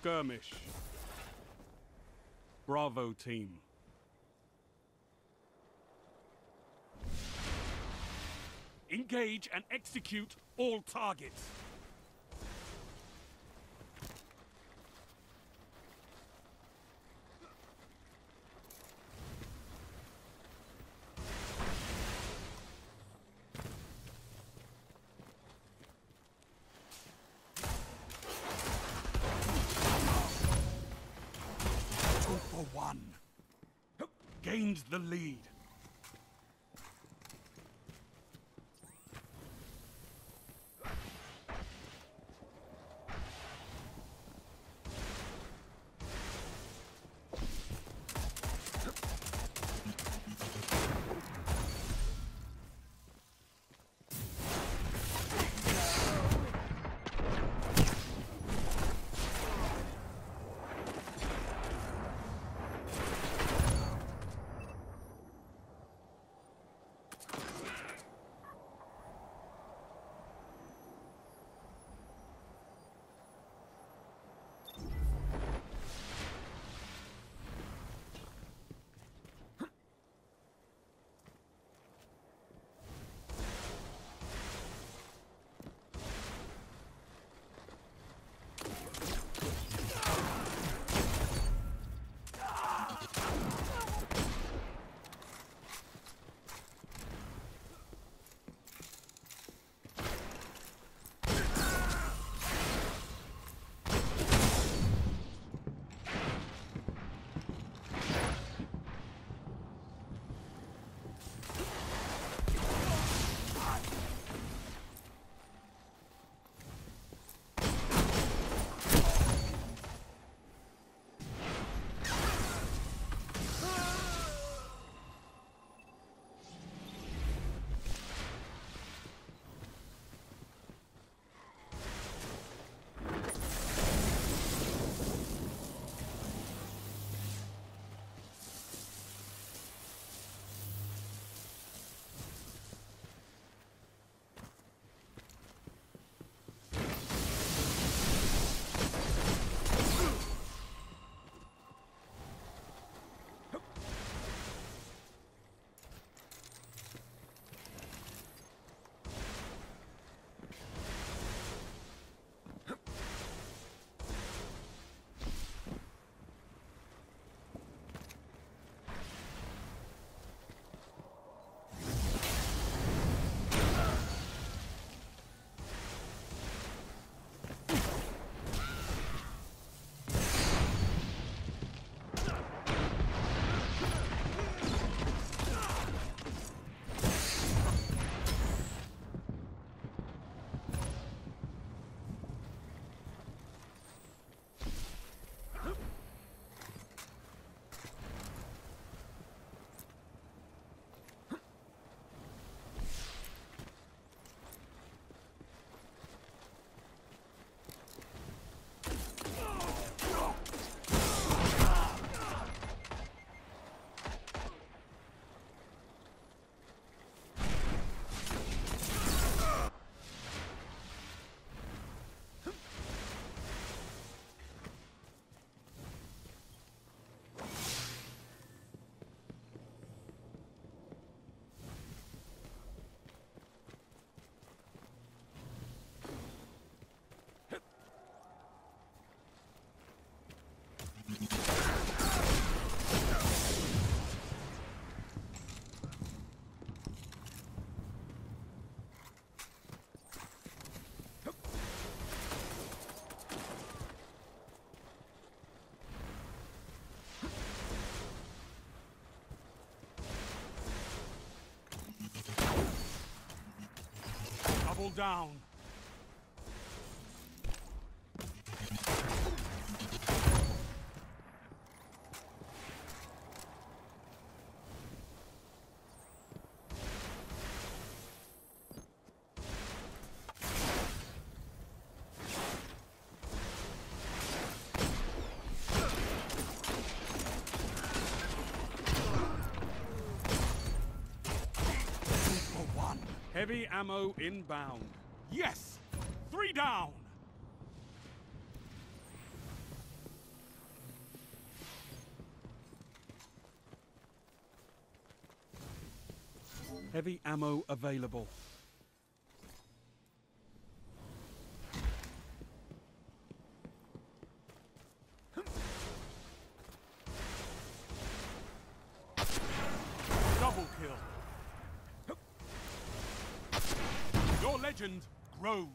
skirmish. Bravo team. Engage and execute all targets. The lead. Down. Heavy ammo inbound. Yes! Three down! Heavy ammo available. Legend grows.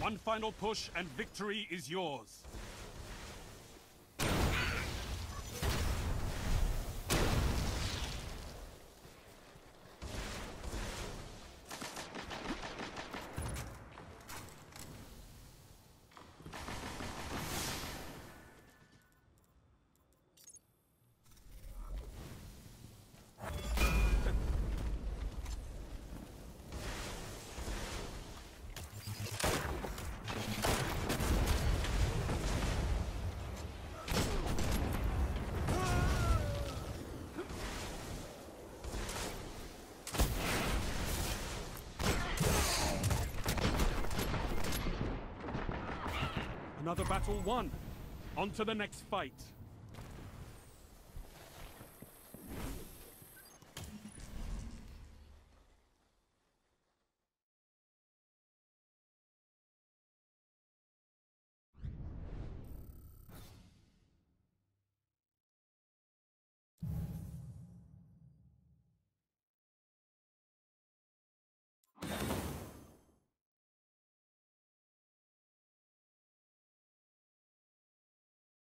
One final push and victory is yours. Another battle won. On to the next fight.